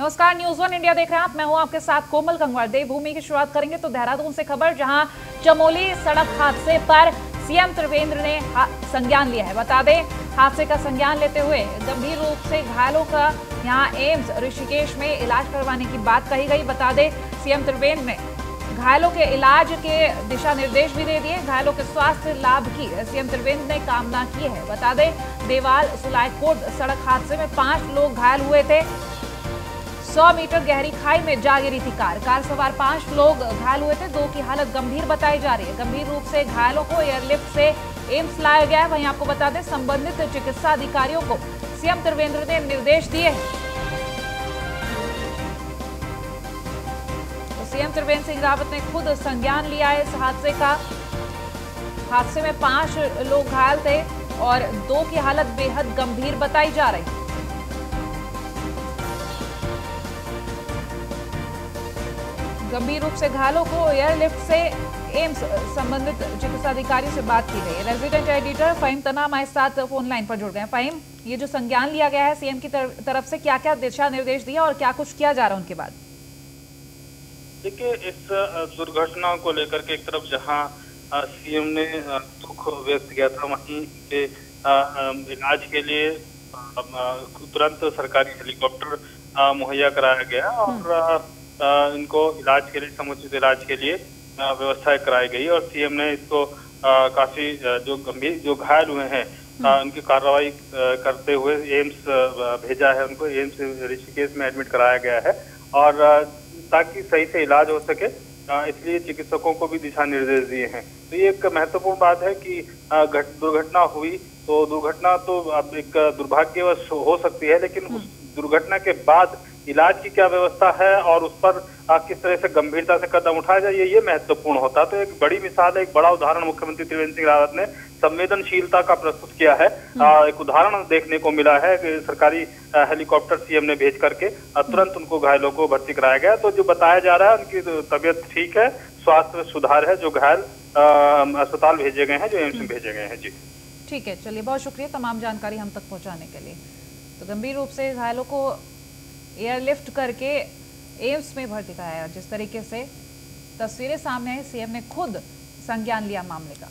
नमस्कार news one India देख रहे हैं आप। मैं हूँ आपके साथ कोमल कंगवार देवभूमि की शुरुआत करेंगे तो देहरादून से खबर, जहाँ चमोली सड़क हादसे पर सीएम त्रिवेंद्र ने संज्ञान लिया है। बता दें, हादसे का संज्ञान लेते हुए गंभीर रूप से घायलों का यहाँ एम्स ऋषिकेश में इलाज करवाने की बात कही गई। बता दें, सीएम त्रिवेंद्र ने घायलों के इलाज के दिशा निर्देश भी दे दिए। घायलों के स्वास्थ्य लाभ की सीएम त्रिवेंद्र ने कामना की है। बता दें, देवाल सुलाईकोट सड़क हादसे में पाँच लोग घायल हुए थे। 100 मीटर गहरी खाई में जा गिरी थी कार। कार सवार पाँच लोग घायल हुए थे। दो की हालत गंभीर बताई जा रही है। गंभीर रूप से घायलों को एयरलिफ्ट से एम्स लाया गया है। वहीं आपको बता दें, संबंधित चिकित्सा अधिकारियों को सीएम त्रिवेंद्र ने निर्देश दिए हैं। तो सीएम त्रिवेंद्र सिंह रावत ने खुद संज्ञान लिया है इस हादसे का। हादसे में पाँच लोग घायल थे और दो की हालत बेहद गंभीर बताई जा रही है। गंभीर रूप से घायलों को एयरलिफ्ट से एम्स संबंधित चिकित्सा अधिकारी से बात की गई। रेजिडेंट एडिटर फहीम तना हमारे साथ फ़ोन लाइन पर जुड़ गए फहीम ये जो संज्ञान लिया गया है सीएम की तरफ़ से क्या क्या दिशा निर्देश दिया और क्या कुछ किया जा रहा है उनके बाद? देखिए इस दुर्घटना को लेकर के एक तरफ़ जहाँ सीएम ने दुख व्यक्त किया था वहीं के इलाज के लिए तुरंत सरकारी हेलीकॉप्टर मुहैया कराया गया और इनको इलाज के लिए समुचित इलाज के लिए व्यवस्था कराई गई और सीएम ने इसको काफ़ी जो गंभीर जो घायल हुए हैं उनकी कार्रवाई करते हुए एम्स भेजा है उनको। एम्स ऋषिकेश में एडमिट कराया गया है और ताकि सही से इलाज हो सके इसलिए चिकित्सकों को भी दिशा निर्देश दिए हैं। तो ये एक महत्वपूर्ण बात है कि दुर्घटना हुई तो दुर्घटना तो अब एक दुर्भाग्यवश हो सकती है लेकिन उस दुर्घटना के बाद इलाज की क्या व्यवस्था है और उस पर किस तरह से गंभीरता से कदम उठाया जाए ये ये महत्वपूर्ण होता तो एक बड़ी मिसाल है एक बड़ा उदाहरण मुख्यमंत्री त्रिवेंद्र सिंह रावत ने संवेदनशीलता का प्रस्तुत किया है। हम्म। एक उदाहरण देखने को मिला है कि सरकारी हेलीकॉप्टर सीएम ने भेज करके तुरंत उनको घायलों को भर्ती कराया गया। तो जो बताया जा रहा है उनकी तबियत ठीक है स्वास्थ्य में सुधार है जो घायल अस्पताल भेजे गए हैं जो एम्स में हम्म। भेजे गए हैं। जी। ठीक है चलिए बहुत शुक्रिया तमाम जानकारी हम तक पहुँचाने के लिए। तो गंभीर रूप से घायलों को एयरलिफ्ट करके एम्स में भर्ती कराया जिस तरीके से तस्वीरें सामने आई सीएम ने खुद संज्ञान लिया मामले का।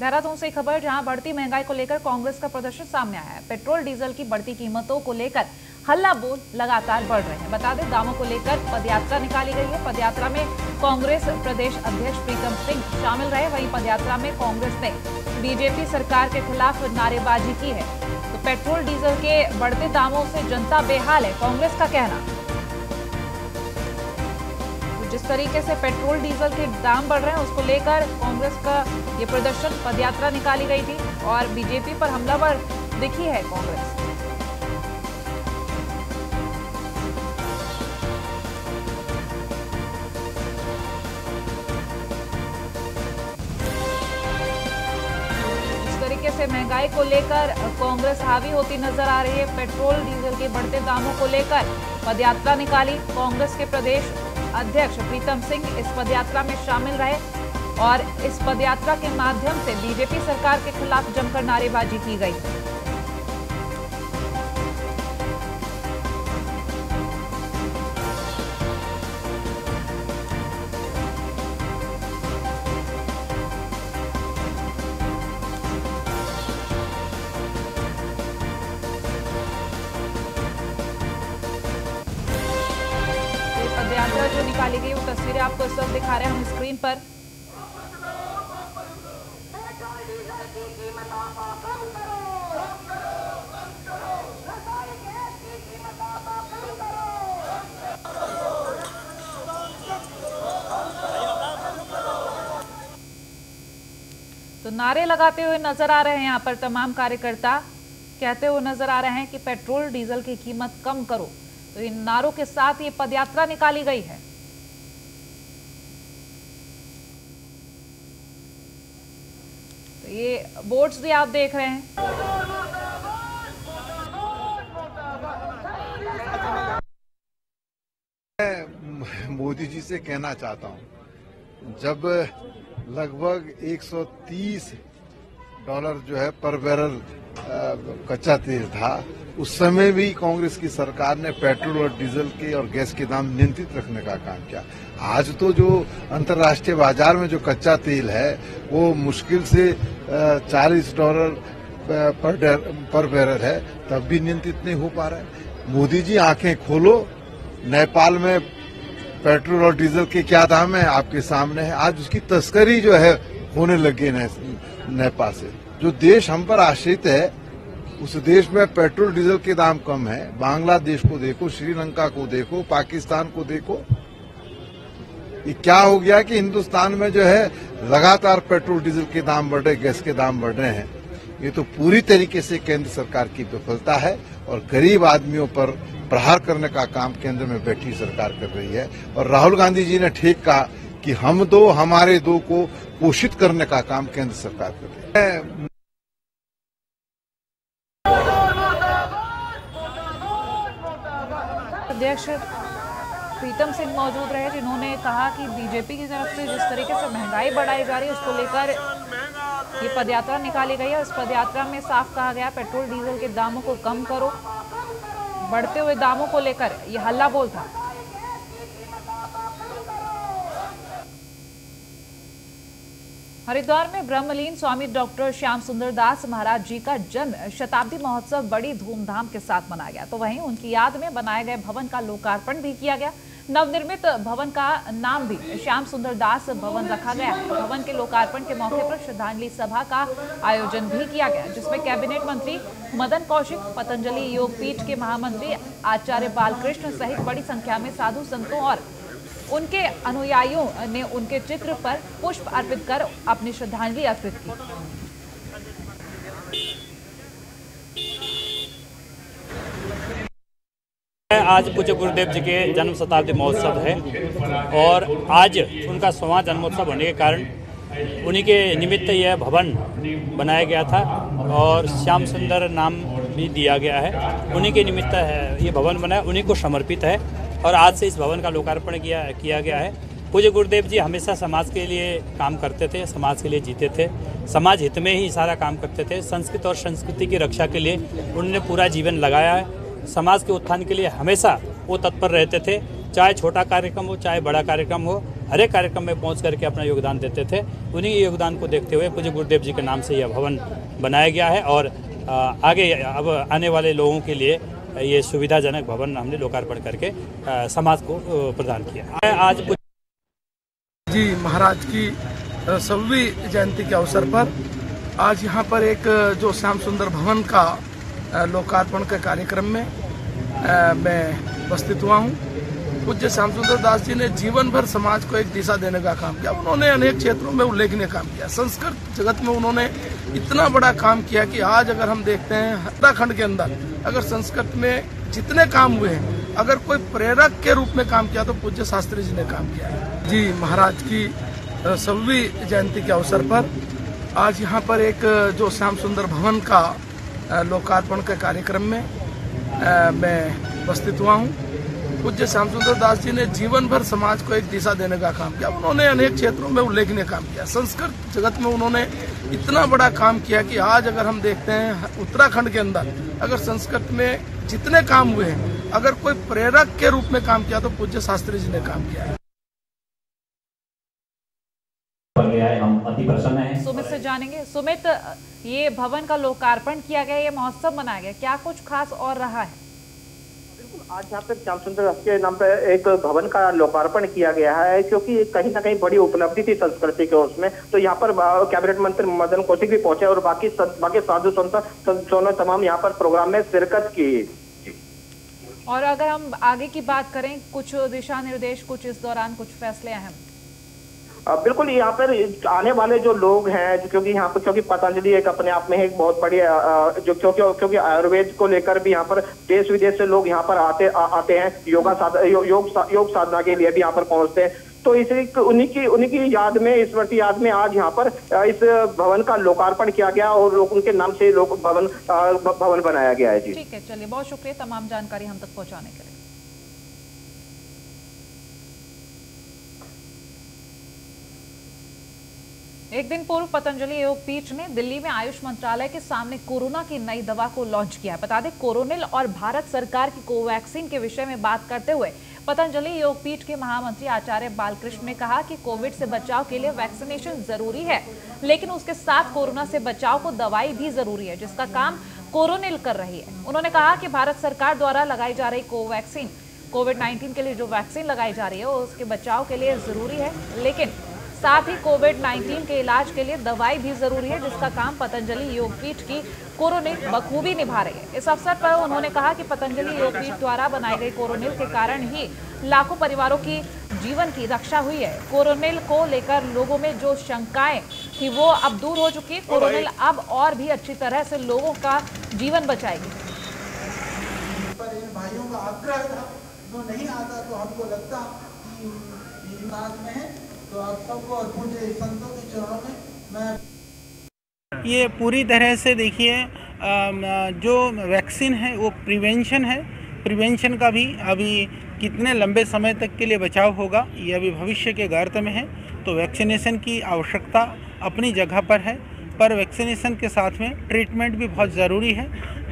देहरादून से खबर, जहाँ बढ़ती महँगाई को लेकर कांग्रेस का प्रदर्शन सामने आया। है पेट्रोल, डीजल की बढ़ती कीमतों को लेकर हल्ला बोल लगातार बढ़ रहे हैं। बता दें, दामों को लेकर पदयात्रा निकाली गई है। पदयात्रा में कांग्रेस प्रदेश अध्यक्ष प्रीतम सिंह शामिल रहे। वहीं पदयात्रा में कांग्रेस ने बीजेपी सरकार के खिलाफ नारेबाजी की है। पेट्रोल डीजल के बढ़ते दामों से जनता बेहाल है, कांग्रेस का कहना। तो जिस तरीके से पेट्रोल डीजल के दाम बढ़ रहे हैं, उसको लेकर कांग्रेस का ये प्रदर्शन पदयात्रा निकाली गई थी और बीजेपी पर हमलावर दिखी है कांग्रेस। से महँगाई को लेकर कांग्रेस हावी होती नज़र आ रही है। पेट्रोल, डीजल के बढ़ते दामों को लेकर पदयात्रा निकाली कांग्रेस के प्रदेश अध्यक्ष प्रीतम सिंह इस पदयात्रा में शामिल रहे और इस पदयात्रा के माध्यम से बीजेपी सरकार के खिलाफ जमकर नारेबाजी की गई। यात्रा जो निकाली गई वो तस्वीरें आपको इस वक्त दिखा रहे हैं, हम स्क्रीन पर। तो नारे लगाते हुए नज़र आ रहे हैं यहाँ पर तमाम कार्यकर्ता। कहते हुए नज़र आ रहे हैं कि पेट्रोल, डीजल की कीमत कम करो। तो इन नारों के साथ ये पदयात्रा निकाली गई है। तो ये बोर्ड्स भी आप देख रहे हैं। मोदी जी से कहना चाहता हूँ, जब लगभग 130 डॉलर जो है पर बैरल कच्चा तेल था उस समय भी कांग्रेस की सरकार ने पेट्रोल और डीजल के और गैस के दाम नियंत्रित रखने का काम किया। आज तो जो अंतर्राष्ट्रीय बाज़ार में जो कच्चा तेल है वो मुश्किल से चालीस डॉलर पर, पर बैरल है तब भी नियंत्रित नहीं हो पा रहा है। मोदी जी आँखें खोलो। नेपाल में पेट्रोल और डीजल के क्या दाम है? आपके सामने है। आज उसकी तस्करी जो है होने लगी नेपाल से। जो देश हम पर आश्रित है उस देश में पेट्रोल, डीजल के दाम कम है। बांग्लादेश को देखो, श्रीलंका को देखो, पाकिस्तान को देखो। ये क्या हो गया कि हिंदुस्तान में जो है, लगातार पेट्रोल, डीजल के दाम बढ़ रहे, गैस के दाम बढ़ रहे हैं। ये तो पूरी तरीके से केंद्र सरकार की विफलता है और गरीब आदमियों पर प्रहार करने का काम केंद्र में बैठी सरकार कर रही है। और राहुल गांधी जी ने ठीक कहा कि हम दो, हमारे दो को पोषित करने का काम केंद्र सरकार कर रही है। अध्यक्ष प्रीतम सिंह मौजूद रहे, जिन्होंने कहा कि बीजेपी की तरफ़ से जिस तरीके से महँगाई बढ़ाई जा रही है, उसको लेकर ये पदयात्रा निकाली गई है। उस पदयात्रा में साफ़ कहा गया, पेट्रोल, डीजल के दामों को कम करो, बढ़ते हुए दामों को लेकर यह हल्ला बोल था। हरिद्वार में ब्रह्मलीन स्वामी डॉक्टर श्याम सुंदर दास महाराज जी का जन्म शताब्दी महोत्सव बड़ी धूमधाम के साथ मनाया गया। तो वहीं उनकी याद में बनाए गए भवन का लोकार्पण भी किया गया। नवनिर्मित भवन का नाम भी श्याम सुंदर दास भवन रखा गया। भवन के लोकार्पण के मौके पर श्रद्धांजलि सभा का आयोजन भी किया गया, जिसमें कैबिनेट मंत्री मदन कौशिक, पतंजलि योग पीठ के महामंत्री आचार्य बालकृष्ण सहित बड़ी संख्या में साधु संतों और उनके अनुयायियों ने उनके चित्र पर पुष्प अर्पित कर अपनी श्रद्धांजलि अर्पित की। आज पूज्य गुरुदेव जी के जन्म शताब्दी महोत्सव है और आज उनका सवा जन्मोत्सव होने के कारण उन्हीं के निमित्त यह भवन बनाया गया था और श्याम सुंदर नाम भी दिया गया है। उन्हीं के निमित्त है, ये भवन बना है उन्हीं को समर्पित है। और आज से इस भवन का लोकार्पण किया किया गया है। पूज्य गुरुदेव जी हमेशा समाज के लिए काम करते थे, समाज के लिए जीते थे। समाज हित में ही सारा काम करते थे। संस्कृत और संस्कृति की रक्षा के लिए उन्होंने पूरा जीवन लगाया है। समाज के उत्थान के लिए हमेशा वो तत्पर रहते थे। चाहे छोटा कार्यक्रम हो, चाहे बड़ा कार्यक्रम हो, हर एक कार्यक्रम में पहुँच करके अपना योगदान देते थे। उन्हीं योगदान को देखते हुए पूज्य गुरुदेव जी के नाम से यह भवन बनाया गया है और आगे, अब आने वाले लोगों के लिए ये सुविधाजनक भवन हमने लोकार्पण करके समाज को प्रदान किया। आज जी, महाराज की सवी जयंती के अवसर पर आज यहाँ पर एक जो श्याम सुंदर भवन का लोकार्पण के कार्यक्रम में मैं उपस्थित हुआ हूँ। पूज्य श्याम सुंदर दास जी ने जीवन भर समाज को एक दिशा देने का काम किया। उन्होंने अनेक क्षेत्रों में उल्लेखनीय काम किया। संस्कृत जगत में उन्होंने इतना बड़ा काम किया कि आज अगर हम देखते हैं, उत्तराखंड के अंदर अगर संस्कृत में जितने काम हुए हैं, अगर कोई प्रेरक के रूप में काम किया तो पूज्य शास्त्री जी ने काम किया जी, महाराज की सवी जयंती के अवसर पर आज यहाँ पर एक, जो श्याम सुंदर भवन का लोकार्पण के कार्यक्रम में मैं उपस्थित हुआ हूँ। पूज्य श्याम सुंदर दास जी ने जीवन भर समाज को एक दिशा देने का काम किया। उन्होंने अनेक क्षेत्रों में उल्लेखनीय काम किया। संस्कृत जगत में उन्होंने इतना बड़ा काम किया कि आज अगर हम देखते हैं उत्तराखंड के अंदर अगर संस्कृत में जितने काम हुए हैं अगर कोई प्रेरक के रूप में काम किया तो पूज्य शास्त्री जी ने काम किया है। हम अति प्रसन्न हैं। सुमित से जानेंगे। सुमित ये भवन का लोकार्पण किया गया ये महोत्सव मनाया गया। क्या कुछ खास और रहा है? आज यहाँ पे श्यामचंद्र रथ के नाम पे एक भवन का लोकार्पण किया गया है, क्योंकि कहीं ना कहीं बड़ी उपलब्धि थी संस्कृति के उसमें। तो यहाँ पर कैबिनेट मंत्री मदन कौशिक भी पहुँचे और बाकी बाकी साधु संत तमाम यहाँ पर प्रोग्राम में शिरकत की। और अगर हम आगे की बात करें, कुछ दिशा निर्देश कुछ इस दौरान कुछ फैसले अहम। बिल्कुल यहाँ पर आने वाले जो लोग हैं क्योंकि यहाँ पर क्योंकि पतंजलि एक अपने आप में एक बहुत बड़ी जो क्योंकि क्योंकि आयुर्वेद को लेकर भी यहाँ पर देश विदेश से लोग यहाँ पर आते आ, आते हैं योगा साध योग योग साधना के लिए भी यहाँ पर पहुँचते हैं। तो इसी उन्हीं की उन्हीं की याद में इस वर्ष याद में आज यहाँ पर इस भवन का लोकार्पण किया गया और लोग उनके नाम से लोग भवन भवन बनाया गया है जी। ठीक है चलिए बहुत शुक्रिया तमाम जानकारी हम तक पहुँचाने के लिए। एक दिन पूर्व पतंजलि योग पीठ ने दिल्ली में आयुष मंत्रालय के सामने कोरोना की नई दवा को लॉन्च किया है। बता दें, कोरोनिल और भारत सरकार की कोवैक्सीन के विषय में बात करते हुए पतंजलि योग पीठ के महामंत्री आचार्य बालकृष्ण ने कहा कि कोविड से बचाव के लिए वैक्सीनेशन ज़रूरी है, लेकिन उसके साथ कोरोना से बचाव को दवाई भी ज़रूरी है, जिसका काम कोरोनिल कर रही है। उन्होंने कहा कि भारत सरकार द्वारा लगाई जा रही कोवैक्सीन, कोविड 19 के लिए जो वैक्सीन लगाई जा रही है, उसके बचाव के लिए ज़रूरी है, लेकिन साथ ही कोविड 19 के इलाज के लिए दवाई भी ज़रूरी है जिसका काम पतंजलि योगपीठ की कोरोनिल बखूबी निभा रही है। इस अवसर पर उन्होंने कहा कि पतंजलि योगपीठ द्वारा बनाई गई कोरोनिल के कारण ही लाखों परिवारों की जीवन की रक्षा हुई है। कोरोनिल को लेकर लोगों में जो शंकाएँ थी वो अब दूर हो चुकी है। कोरोनिल अब और भी अच्छी तरह से लोगों का जीवन बचाएगी। पर इन भाइयों का आग्रह था जो नहीं आता तो हमको लगता कि में है तो आप सबको संतों के चरणों में मैं ये पूरी तरह से देखिए जो वैक्सीन है, वो प्रिवेंशन है। प्रिवेंशन का भी अभी कितने लंबे समय तक के लिए बचाव होगा, ये अभी भविष्य के गर्त में है। तो वैक्सीनेशन की आवश्यकता अपनी जगह पर है, पर वैक्सीनेशन के साथ में ट्रीटमेंट भी बहुत ज़रूरी है।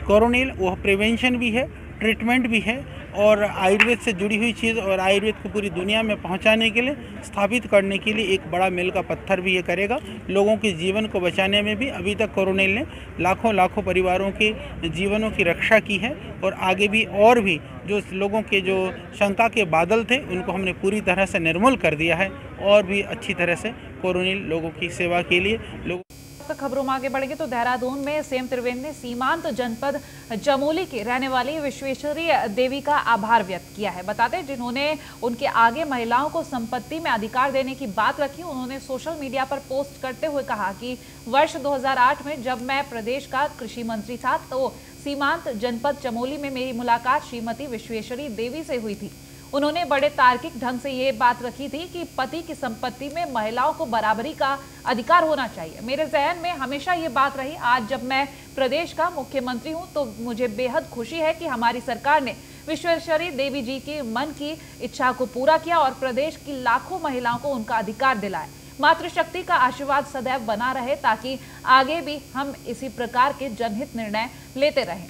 कोरोनिल वह प्रिवेंशन भी है ट्रीटमेंट भी है और आयुर्वेद से जुड़ी हुई चीज़ और आयुर्वेद को पूरी दुनिया में पहुँचाने के लिए, स्थापित करने के लिए एक बड़ा मेल का पत्थर भी ये करेगा। लोगों के जीवन को बचाने में भी अभी तक कोरोनिल ने लाखों लाखों परिवारों के जीवनों की रक्षा की है और आगे भी और भी जो लोगों के जो शंका के बादल थे, उनको हमने पूरी तरह से निर्मूल कर दिया है और भी अच्छी तरह से कोरोनिल लोगों की सेवा के लिए, लोगों तक खबरों में आगे बढ़ेंगे। तो देहरादून में सीएम त्रिवेंद्र ने सीमांत जनपद जमोली की रहने वाली विश्वेश्वरी देवी का आभार व्यक्त किया है। बताते जिन्होंने उनके आगे महिलाओं को संपत्ति में अधिकार देने की बात रखी, उन्होंने सोशल मीडिया पर पोस्ट करते हुए कहा कि वर्ष 2008 में जब मैं प्रदेश का कृषि मंत्री था तो सीमांत जनपद चमोली में मेरी मुलाकात श्रीमती विश्वेश्वरी देवी से हुई थी। उन्होंने बड़े तार्किक ढंग से ये बात रखी थी कि पति की संपत्ति में महिलाओं को बराबरी का अधिकार होना चाहिए। मेरे जहन में हमेशा ये बात रही, आज जब मैं प्रदेश का मुख्यमंत्री हूँ तो मुझे बेहद खुशी है कि हमारी सरकार ने विश्वेश्वरी देवी जी की मन की इच्छा को पूरा किया और प्रदेश की लाखों महिलाओं को उनका अधिकार दिलाया। मातृशक्ति का आशीर्वाद सदैव बना रहे ताकि आगे भी हम इसी प्रकार के जनहित निर्णय लेते रहें।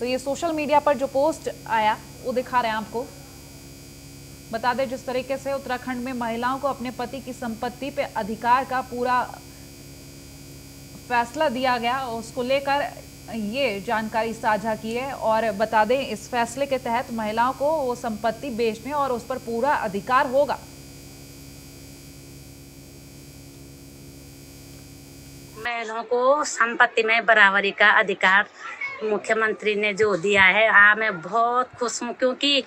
तो ये सोशल मीडिया पर जो पोस्ट आया वो दिखा रहे हैं आपको। बता दें जिस तरीके से उत्तराखंड में महिलाओं को अपने पति की संपत्ति पे अधिकार का पूरा फैसला दिया गया, उसको लेकर ये जानकारी साझा की है। और बता दें, इस फैसले के तहत महिलाओं को वो संपत्ति बेचने और उस पर पूरा अधिकार होगा। महिलाओं को संपत्ति में बराबरी का अधिकार मुख्यमंत्री ने जो दिया है, आ, मैं बहुत खुश हूँ क्योंकि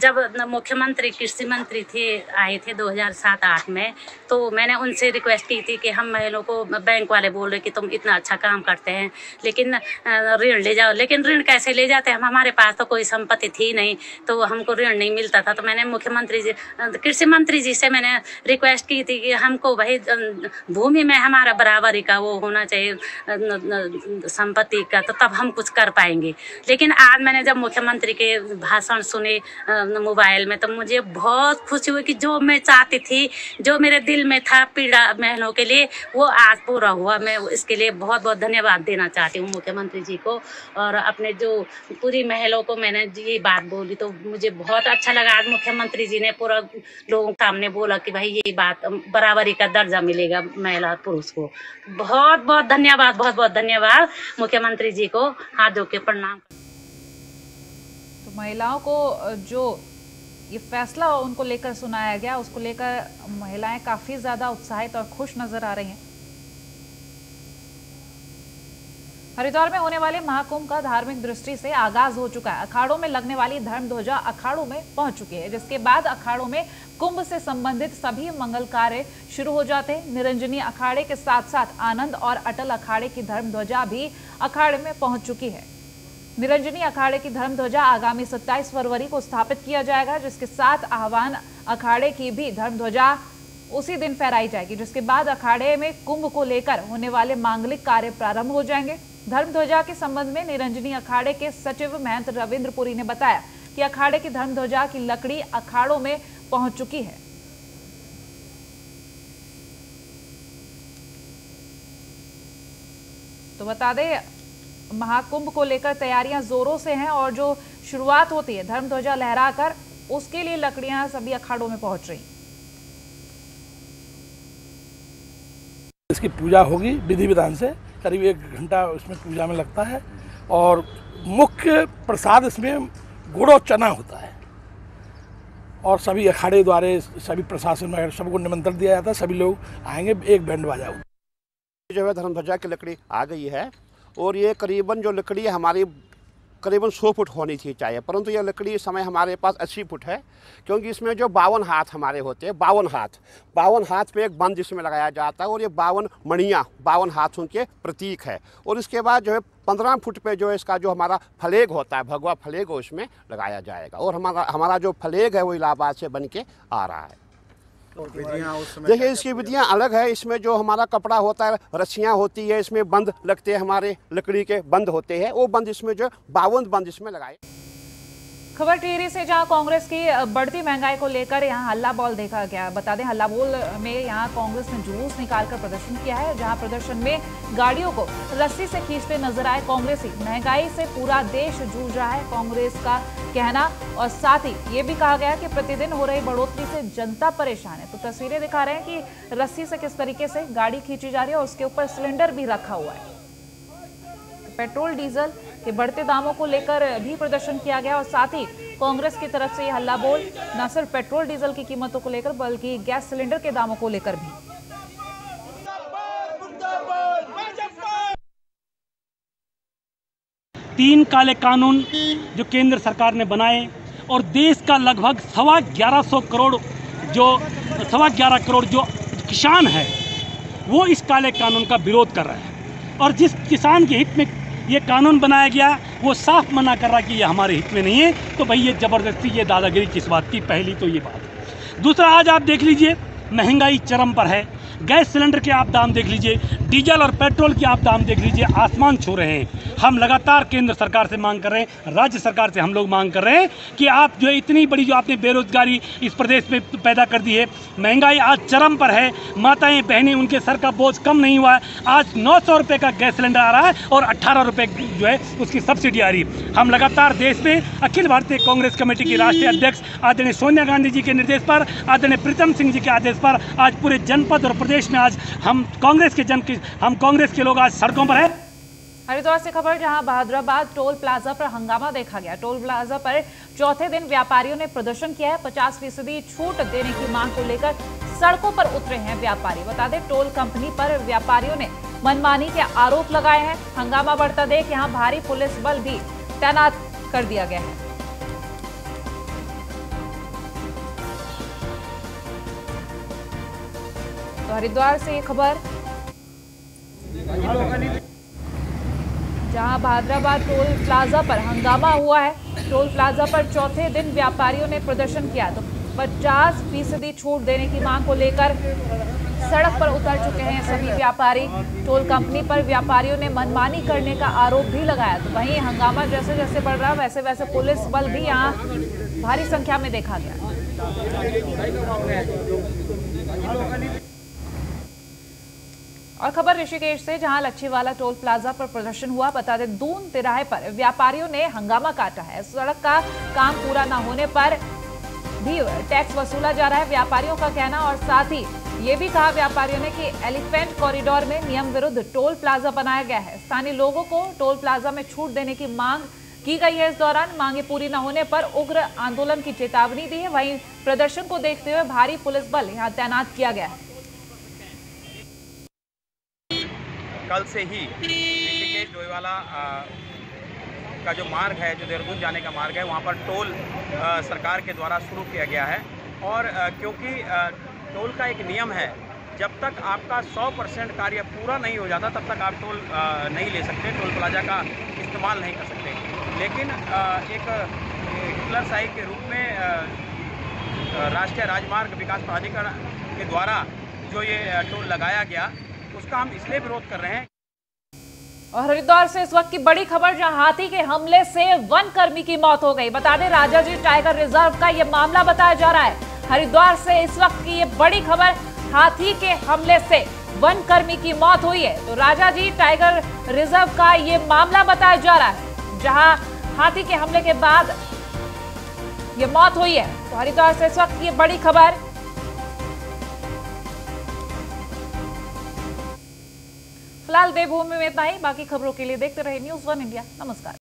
जब मुख्यमंत्री, कृषि मंत्री थे, आए थे 2007-8 में तो मैंने उनसे रिक्वेस्ट की थी कि हम महिलाओं को बैंक वाले बोल रहे कि तुम इतना अच्छा काम करते हैं, लेकिन ऋण ले जाओ, लेकिन ऋण कैसे ले जाते हम, हमारे पास तो कोई संपत्ति थी नहीं तो हमको ऋण नहीं मिलता था तो मैंने मुख्यमंत्री जी कृषि मंत्री जी से मैंने रिक्वेस्ट की थी कि हमको भाई भूमि में हमारा बराबरी का वो होना चाहिए संपत्ति का तो तब हम कुछ कर पाएँगे। लेकिन आज मैंने जब मुख्यमंत्री के भाषण सुने मोबाइल में तो मुझे बहुत खुशी हुई कि जो मैं चाहती थी, जो मेरे दिल में था पीड़ा बहनों के लिए, वो आज पूरा हुआ। मैं इसके लिए बहुत बहुत धन्यवाद देना चाहती हूँ मुख्यमंत्री जी को। और अपने जो पूरी महलों को मैंने ये बात बोली तो मुझे बहुत अच्छा लगा। आज मुख्यमंत्री जी ने पूरा लोगों के सामने बोला कि भाई, ये बात बराबरी का दर्जा मिलेगा महिला पुरुष को। बहुत बहुत धन्यवाद बहुत बहुत धन्यवाद मुख्यमंत्री जी को। हाथ धो के प्रणाम तो महिलाओं को जो ये फैसला उनको लेकर सुनाया गया, उसको लेकर महिलाएँ काफ़ी ज़्यादा उत्साहित और खुश नज़र आ रही हैं। हरिद्वार में होने वाले महाकुंभ का धार्मिक दृष्टि से आगाज़ हो चुका है। अखाड़ों में लगने वाली धर्म ध्वजा अखाड़ों में पहुँच चुकी है। जिसके बाद अखाड़ों में कुंभ से संबंधित सभी मंगल कार्य शुरू हो जाते हैं। निरंजनी अखाड़े के साथ साथ आनंद और अटल अखाड़े की धर्म ध्वजा भी अखाड़े में पहुँच चुकी है। निरंजनी अखाड़े की धर्म ध्वजा आगामी 27 फरवरी को स्थापित किया जाएगा, जिसके साथ आह्वान अखाड़े की भी धर्म ध्वजा उसी दिन फहराई जाएगी, जिसके बाद अखाड़े में कुंभ को लेकर होने वाले मांगलिक कार्य प्रारंभ हो जाएँगे। धर्मध्वजा के संबंध में निरंजनी अखाड़े के सचिव महंत रविंद्रपुरी ने बताया कि अखाड़े की धर्मध्वजा की लकड़ी अखाड़ों में पहुँच चुकी है। तो बता दें, महाकुंभ को लेकर तैयारियाँ जोरों से हैं और जो शुरुआत होती है धर्म ध्वजा लहरा कर उसके लिए लकड़ियाँ सभी अखाड़ों में पहुँच रही। इसकी पूजा होगी विधि विधान से। करीब एक घंटा उसमें पूजा में लगता है और मुख्य प्रसाद इसमें गुड़ चना होता है। और सभी अखाड़े द्वारे, सभी प्रशासन वगैरह सबको निमंत्रण दिया जाता है, सभी लोग आएँगे एक बैंड बाजा जो है धर्मध्वजा की लकड़ी आ गई है और ये करीबन जो लकड़ी हमारी करीबन सौ फुट होनी थी चाहिए। परंतु यह लकड़ी इस समय हमारे पास अस्सी फुट है, क्योंकि इसमें जो बावन हाथ हमारे होते हैं, बावन हाथ। बावन हाथ पे एक बंद इसमें लगाया जाता है और ये बावन मणियाँ, बावन हाथों के प्रतीक है। और इसके बाद जो है पंद्रह फुट पे जो है इसका जो हमारा फलेग होता है, भगवा फलेग, उसमें लगाया जाएगा। और हमारा हमारा जो फलेग है वो इलाहाबाद से बन के आ रहा है। देखिए इसकी विधियाँ अलग है इसमें जो हमारा कपड़ा होता है रस्सियाँ होती है इसमें बंद लगते हैं हमारे लकड़ी के बंद होते हैं वो बंद इसमें जो बावन बंद इसमें लगाए। खबर टिहरी से जहाँ कांग्रेस की बढ़ती महँगाई को लेकर यहाँ हल्ला बोल देखा गया। बता दें, हल्ला बोल में यहाँ कांग्रेस ने जुलूस निकालकर प्रदर्शन किया है, जहाँ प्रदर्शन में गाड़ियों को रस्सी से खींचते नज़र आए कांग्रेसी। महँगाई से पूरा देश जूझ रहा है, कांग्रेस का कहना। और साथ ही ये भी कहा गया कि प्रतिदिन हो रही बढ़ोतरी से जनता परेशान है। तो तस्वीरें दिखा रहे हैं कि रस्सी से किस तरीके से गाड़ी खींची जा रही है और उसके ऊपर सिलेंडर भी रखा हुआ है। पेट्रोल, डीजल के बढ़ते दामों को लेकर भी प्रदर्शन किया गया और साथ ही कांग्रेस की तरफ़ से ये हल्ला बोल, न सिर्फ़ पेट्रोल, डीजल की कीमतों को लेकर, बल्कि गैस सिलेंडर के दामों को लेकर भी। तीन काले कानून जो केंद्र सरकार ने बनाए और देश का लगभग सवा ग्यारह सौ करोड़ जो, सवा ग्यारह करोड़ जो किसान है, वो इस काले कानून का विरोध कर रहे हैं। और जिस किसान के हित में ये कानून बनाया गया, वो साफ़ मना कर रहा कि ये हमारे हित में नहीं है। तो भाई ये ज़बरदस्ती, ये दादागिरी किस बात की? पहली तो ये बात। दूसरा, आज आप देख लीजिए, महँगाई चरम पर है। गैस सिलेंडर के आप दाम देख लीजिए डीजल और पेट्रोल की आप दाम देख लीजिए, आसमान छू रहे हैं। हम लगातार केंद्र सरकार से मांग कर रहे हैं, राज्य सरकार से हम लोग मांग कर रहे हैं कि आप जो इतनी बड़ी जो आपने बेरोजगारी इस प्रदेश में पैदा कर दी है, महँगाई आज चरम पर है, माताएँ बहनें, उनके सर का बोझ कम नहीं हुआ है। आज नौ सौ रुपये का गैस सिलेंडर आ रहा है और अट्ठारह रुपये जो है उसकी सब्सिडी आ रही है। हम लगातार देश में अखिल भारतीय कांग्रेस कमेटी की राष्ट्रीय अध्यक्ष आदरणीय सोनिया गांधी जी के निर्देश पर, आदरणीय प्रीतम सिंह जी के आदेश पर आज पूरे जनपद और प्रदेश में आज हम कांग्रेस के जन हम कांग्रेस के लोग आज सड़कों पर है। हरिद्वार से खबर, जहाँ बहादुराबाद टोल प्लाजा पर हंगामा देखा गया। टोल प्लाजा पर चौथे दिन व्यापारियों ने प्रदर्शन किया है। पचास फ़ीसदी छूट देने की मांग को लेकर सड़कों पर उतरे हैं व्यापारी। बता दें, टोल कंपनी पर व्यापारियों ने मनमानी के आरोप लगाए हैं। हंगामा बढ़ता देख यहाँ भारी पुलिस बल भी तैनात कर दिया गया है। तो हरिद्वार से ये खबर। जहाँ भाद्राबाद टोल प्लाजा पर हंगामा हुआ है, टोल प्लाजा पर चौथे दिन व्यापारियों ने प्रदर्शन किया। तो 50 फ़ीसदी छूट देने की मांग को लेकर सड़क पर उतर चुके हैं सभी व्यापारी। टोल कंपनी पर व्यापारियों ने मनमानी करने का आरोप भी लगाया। तो वहीं हंगामा जैसे जैसे बढ़ रहा वैसे वैसे पुलिस बल भी यहाँ भारी संख्या में देखा गया। और खबर ऋषिकेश से, जहाँ लच्छीवाला टोल प्लाजा पर प्रदर्शन हुआ, बता दें दून तिराहे पर व्यापारियों ने हंगामा काटा है। सड़क का काम पूरा न होने पर भी टैक्स वसूला जा रहा है। व्यापारियों का कहना और साथ ही ये भी कहा व्यापारियों ने कि एलिफेंट कॉरिडोर में नियम विरुद्ध टोल प्लाजा बनाया गया है। स्थानीय लोगों को टोल प्लाजा में छूट देने की मांग की गई है। इस दौरान मांगे पूरी न होने पर उग्र आंदोलन की चेतावनी दी है। वहीं प्रदर्शन को देखते हुए भारी पुलिस बल यहाँ तैनात किया गया है। कल से ही ऋषिकेश डोईवाला का जो मार्ग है जो देहरादून जाने का मार्ग है वहाँ पर टोल आ, सरकार के द्वारा शुरू किया गया है। और आ, क्योंकि आ, टोल का एक नियम है जब तक आपका 100 परसेंट कार्य पूरा नहीं हो जाता तब तक आप टोल नहीं ले सकते टोल प्लाजा का इस्तेमाल नहीं कर सकते। लेकिन एक हिटलर साइड के रूप में राष्ट्रीय राजमार्ग विकास प्राधिकरण के द्वारा जो ये टोल लगाया गया उसका हम इसलिए विरोध कर रहे हैं। और हरिद्वार से इस वक्त की बड़ी खबर, जहाँ हाथी के हमले से वन कर्मी की मौत हो गई। बता दें, राजाजी टाइगर रिज़र्व का यह मामला बताया जा रहा है। हरिद्वार से इस वक्त की ये बड़ी खबर, हाथी के हमले से वन कर्मी की मौत हुई है। तो राजा जी टाइगर रिज़र्व का ये मामला बताया जा रहा है, जहाँ हाथी के हमले के बाद ये मौत हुई है। तो हरिद्वार से इस वक्त की बड़ी खबर फ़िलहाल देवभूमि में इतना ही। बाकी खबरों के लिए देखते रहे न्यूज़ वन इंडिया। नमस्कार।